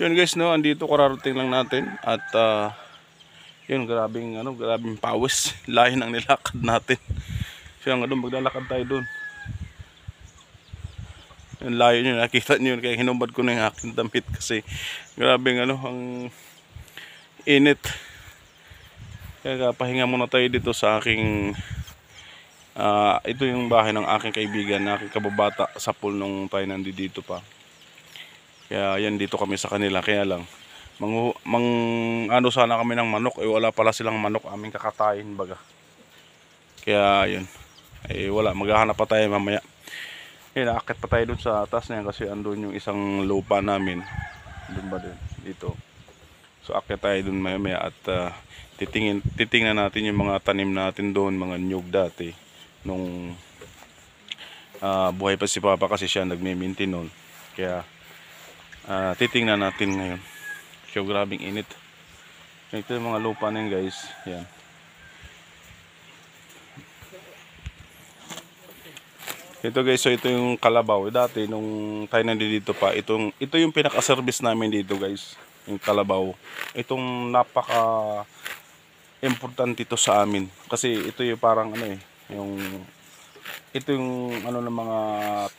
So yun guys, no, andito kararating lang natin at ah, yun, grabing ano, grabing pawis. Layo ng nilakad natin. So yung doon, maglalakad tayo doon. Yung layo nyo, nakita nyo yun, kaya hinubad ko na yung aking damit kasi grabing ano, ang init. Kaya pahinga muna tayo dito sa aking ah, ito yung bahay ng aking kaibigan, aking kababata sa pool nung tayo nandito pa. Kaya yan dito kami sa kanila kaya lang mang, mang ano sana kami ng manok eh wala pala silang manok aming kakatayin baga. Kaya yun. Eh wala maghahanap pa tayo mamaya. Eh naakit pa tayo dun sa taas na yan kasi andun yung isang lupa namin. Dun ba din dito. So akit tayo dun maya maya at ah, titingin titingnan natin yung mga tanim natin doon, mga nyug dati nung ah, buhay pa si Papa kasi siya nagme-maintain noon. Kaya Ah, titingnan natin ngayon. So, grabing init. Ito yung mga lupa na yun, guys. Yan. Ito guys, so ito yung kalabaw. Dati nung tayo nandito pa, itong ito yung pinaka-service namin dito, guys. Yung kalabaw. Itong napaka importante ito sa amin kasi ito yung parang ano eh, yung ito yung ano ng mga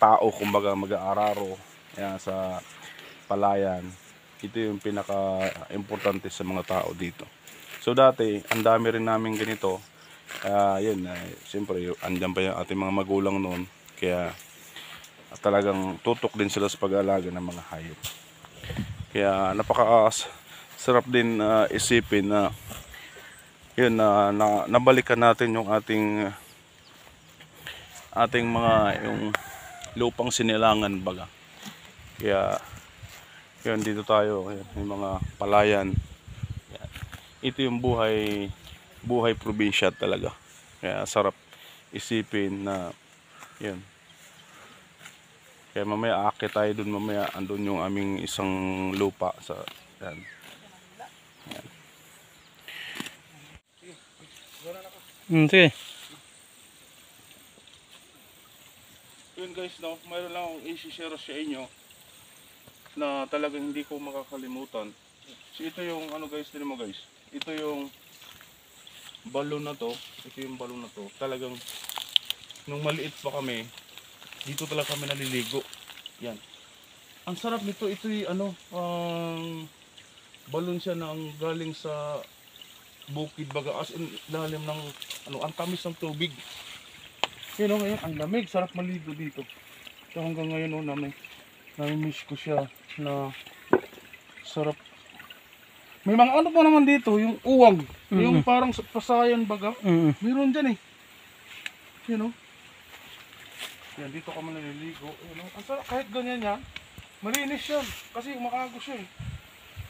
tao kumbaga mag-aararo yan sa palayan. Ito yung pinaka-importante sa mga tao dito. So dati, ang dami rin namin ganito. Ah, yun, uh, siyempre, andyan pa yung ating mga magulang noon. Kaya talagang tutok din sila sa pag-aalaga ng mga hayop. Kaya napaka sarap din ah, isipin na yun na, na nabalikan natin yung ating ating mga yung lupang sinilangan baga. Kaya yun, dito tayo. Ayan, may mga palayan. Ayan. Ito yung buhay, buhay probinsya talaga. Kaya sarap isipin na, yun. Kaya mamaya aakit tayo dun mamaya. Andun yung aming isang lupa sa, yan. Hmm, sige. Yun guys, no, mayroon lang akong isi-share sa inyo na talagang hindi ko makakalimutan. So ito yung ano guys, din mo guys. Ito yung balon na to. Ito yung balon na to. Talagang nung maliit pa kami, dito talaga kami naliligo. Yan. Ang sarap nito, ito yung ano, ang balon siya na ang galing sa bukid baga as in lalim ng ano, ang tamis ng tubig. Yun o ngayon, ang lamig, sarap maligo dito. So hanggang ngayon o namin, nami-miss ko siya na sarap. May mga ano pa naman dito, yung uwag, yung parang sa- pasayan baga. Mm. Meron dyan eh. Yun o. Yan, dito kami naliligo. Yun o. Ang sarap, kahit ganyan yan, malinis yan. Kasi makagos siya eh.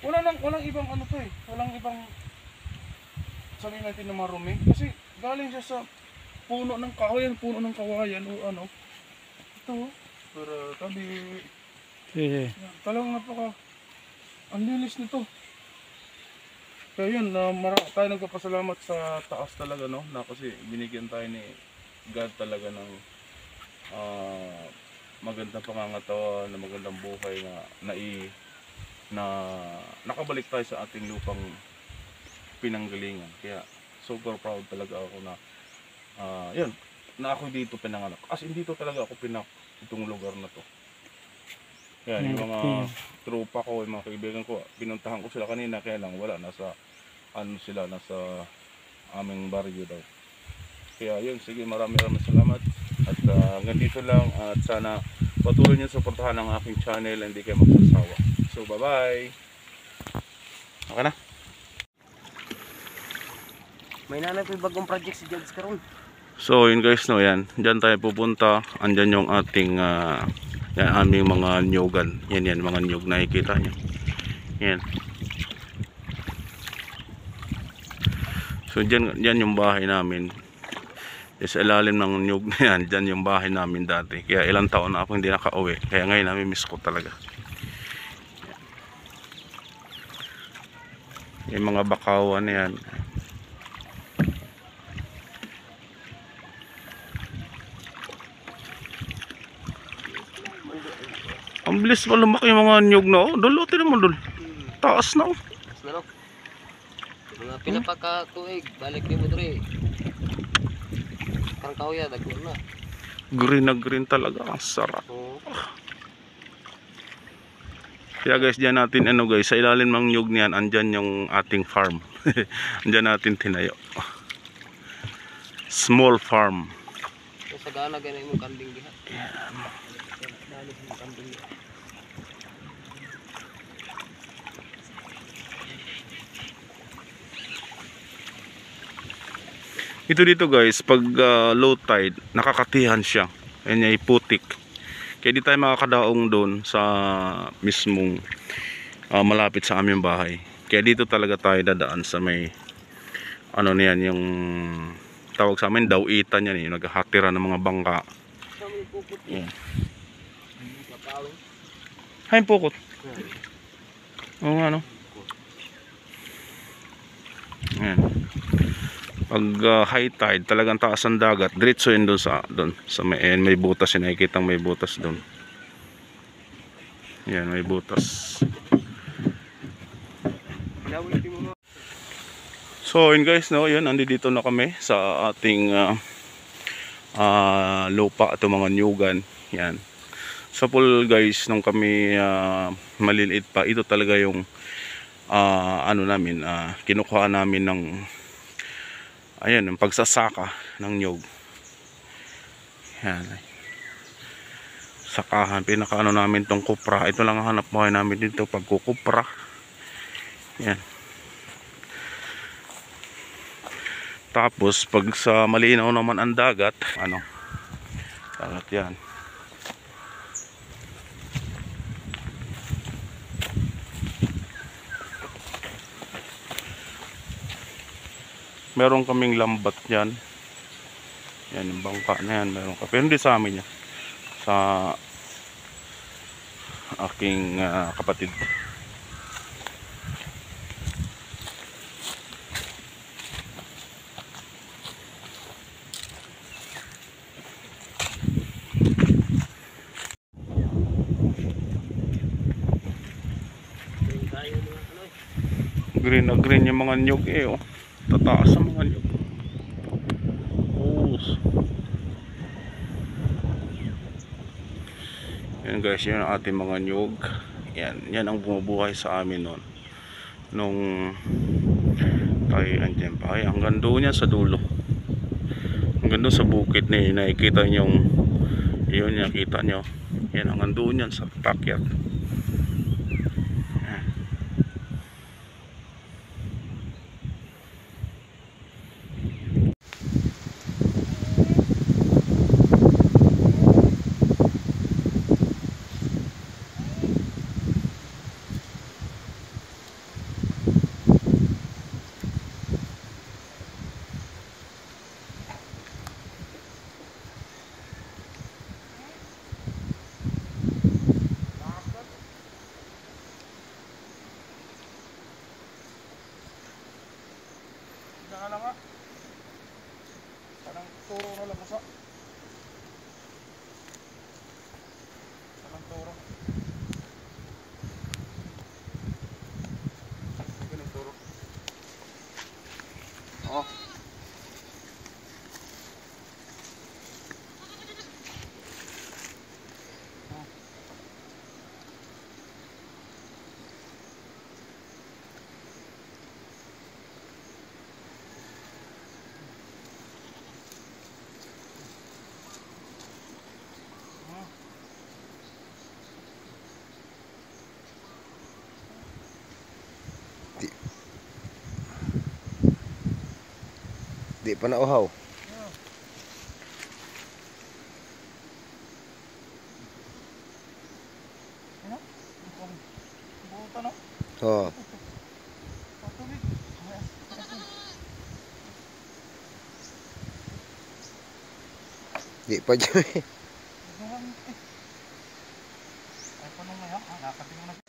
Wala nang, walang ibang ano to eh. Walang ibang sabihin natin na marumi. Kasi galing siya sa puno ng kawayan, puno ng kawayan o ano. Ito o. Pero tabi, Sige. yan, talagang napaka ang linis nito. Kaya yun, na mara, tayo nagpapasalamat sa taas talaga no, na kasi binigyan tayo ni God talaga ng ah, magandang pangangatawan, na magandang buhay na nai na nakabalik tayo sa ating lupang pinanggalingan. Kaya super proud talaga ako na ah, yun, na ako dito pinanganak. As in dito talaga ako pinak itong lugar na to. Yan, yung mga tropa ko, yung mga kaibigan ko, pinuntahan ko sila kanina, kaya lang wala, nasa, ano sila, nasa aming baryo daw. Kaya yun, sige, maraming maraming salamat. At ah, hanggang dito lang, at sana patuloy niyo suportahan ang aking channel, hindi kayo magsasawa. So, bye-bye! Okay na? May nanay po yung bagong project si Jods karon. So yun guys no yan. Diyan tayo pupunta. Andyan yung ating ah, yan aming mga nyugan. Yan yan mga nyug nakikita nyo. Yan. So diyan diyan yung bahay namin. Sa ilalim ng nyug na yan, diyan yung bahay namin dati. Kaya ilang taon na ako hindi nakauwi. Kaya ngayon namin miss ko talaga. Yung mga bakawan yan. Bilis pa lumaki yung mga nyug na. Oh, dulutin mo dul. taas na oh. Tapos na no. Mga balik ni mo dre. Parang kauya, dagko na. Green na green talaga. Ang sarap. Oo. Kaya guys, diyan natin ano guys, sa ilalim ng nyug niyan, andyan yung ating farm. andyan natin tinayo. Small farm. Sa gana ganay mo kambing diha. Dali mo kambing diha. Ito dito guys, pag ah, low tide, nakakatihan siya. Ayan niya, putik. Kaya di tayo makakadaong doon sa mismong ah, malapit sa aming bahay. Kaya dito talaga tayo dadaan sa may ano niyan yung tawag sa amin dawitan yan yung naghahatira ng mga bangka. Yan. Hay pukot. Oo nga no. Pag ah, high tide, talagang taas ang dagat, diretso yun doon sa doon sa may ayan, may butas yun, nakikita may butas doon. Yan, may butas. So, yun guys, no, yun, andi dito na kami sa ating ah, ah, lupa at mga nyugan. Yan. Sa pool guys, nung kami ah, maliliit pa, ito talaga yung ah, ano namin, ah, kinukuha namin ng ayan, yung pagsasaka ng nyug. Yan. Sakahan, pinakaano namin tong kupra. Ito lang ang hanap buhay namin dito, pagkukupra. Yan. Tapos pag sa malinaw naman ang dagat, ano? Dagat 'yan. Meron kaming lambat niyan. Yan yung bangka na yan, meron ka. Pero hindi sa amin yan. Sa aking ah, kapatid. Green na green yung mga nyug eh oh. Tataas ang mga nyug. Oh. Yan guys, yan ang ating mga nyug. Yan, yan ang bumubuhay sa amin noon. Nung tayo andyan pa. Ay, hanggang doon yan sa dulo. Hanggang doon sa bukid na yun, nakikita nyo yung yun, nakita nyo. Yan, hanggang doon yan sa pakyat. Di pa na uhaw. Oh. Ano? Di pa dyan eh. Ay, paano ngayon? Ah, nakatingin na